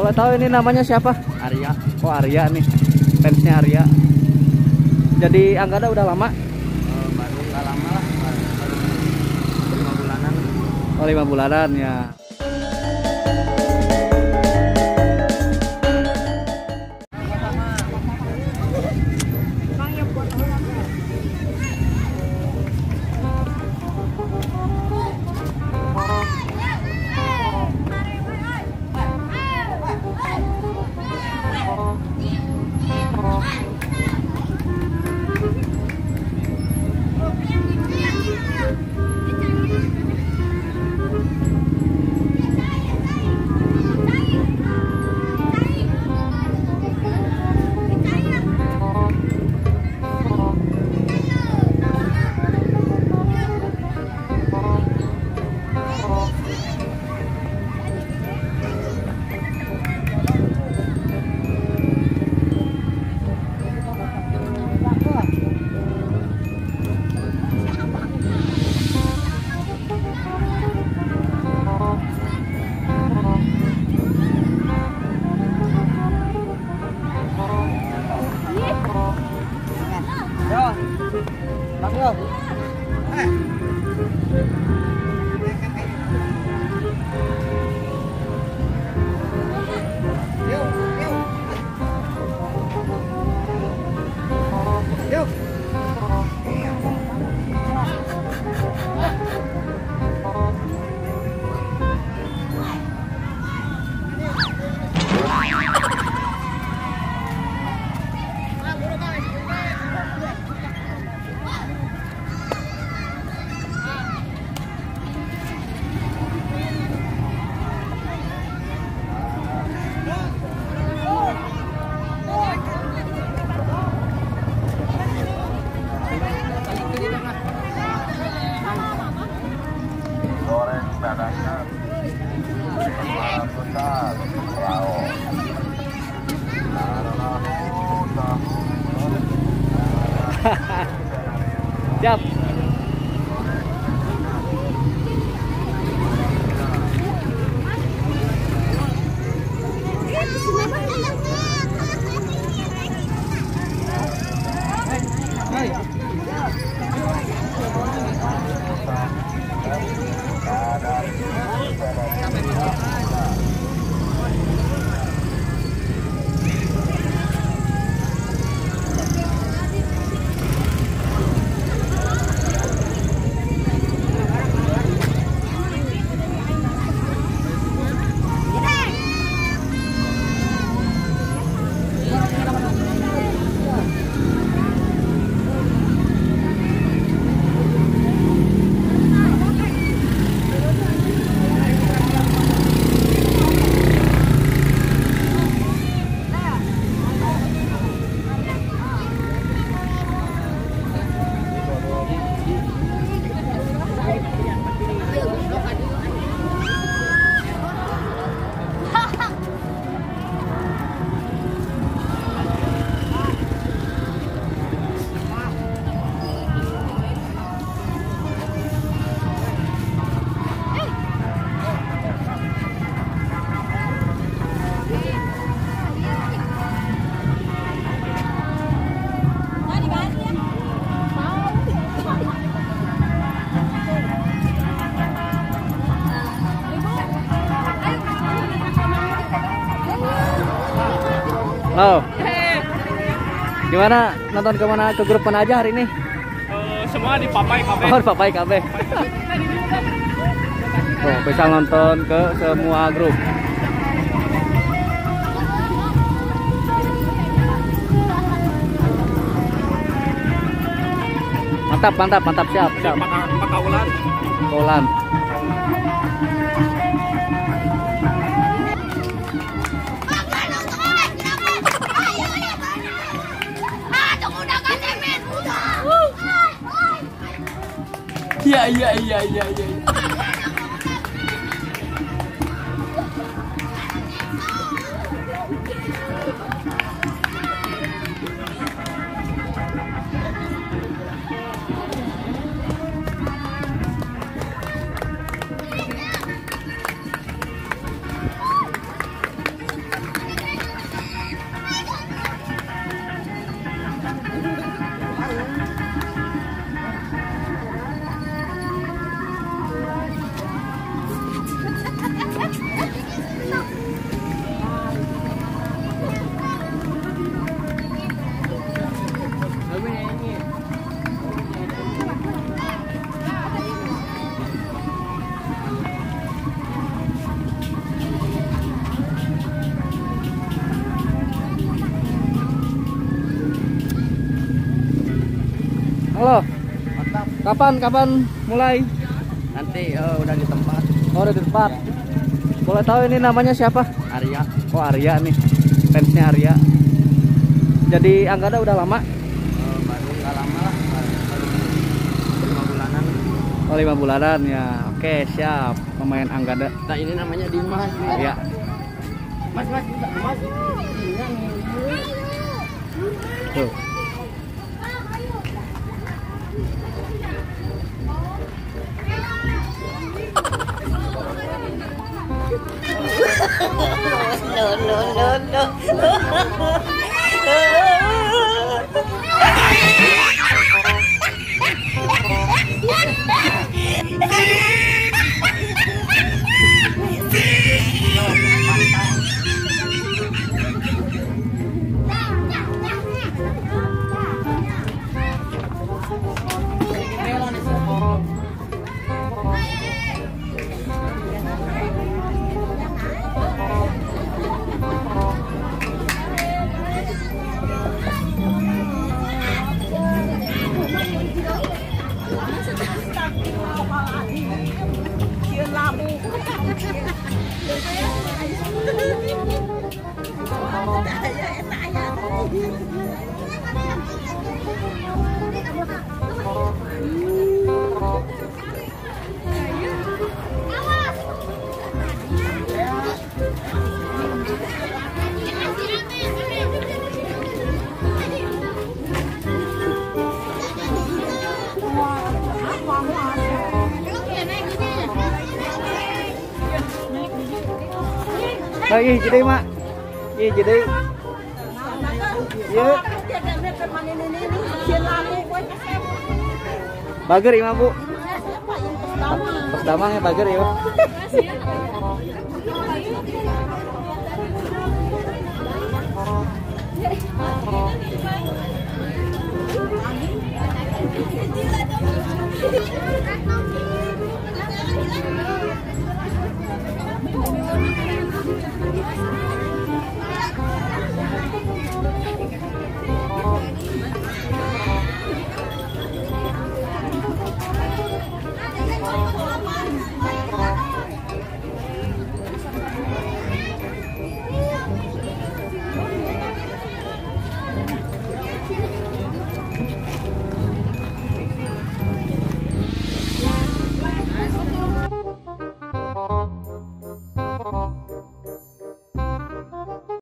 Boleh tahu ini namanya siapa? Arya Oh Arya nih, fansnya Arya. Jadi Anggada udah lama? eh, baru nggak lama lah baru baru lima bulanan Oh lima bulanan ya. Được không? Được không? Siap. Oh. Gimana nonton ke mana ke grup mana aja hari ini? Eh, semua di papai kafe Oh, Papai KB. Tuh, bisa nonton ke semua grup. Mantap, mantap, mantap, siap, siap. pakaulan Kolan. Iya iya iya iya iya Oh, mantap kapan kapan mulai? nanti eh, udah di tempat Oh, udah di tempat. Boleh tahu ini namanya siapa? Arya Oh, Arya nih. Fansnya Arya. Jadi Anggada udah lama? Eh, baru nggak lama lah baru, baru lima bulanan Oh, lima bulanan ya. Oke, siap. Pemain Anggada. nah ini namanya Dimas Arya. mas mas mas Tuh. Yeah. Lagi jadi mak. Iya jadi. Iya. Bager ima bu. Pertama ya bager ya.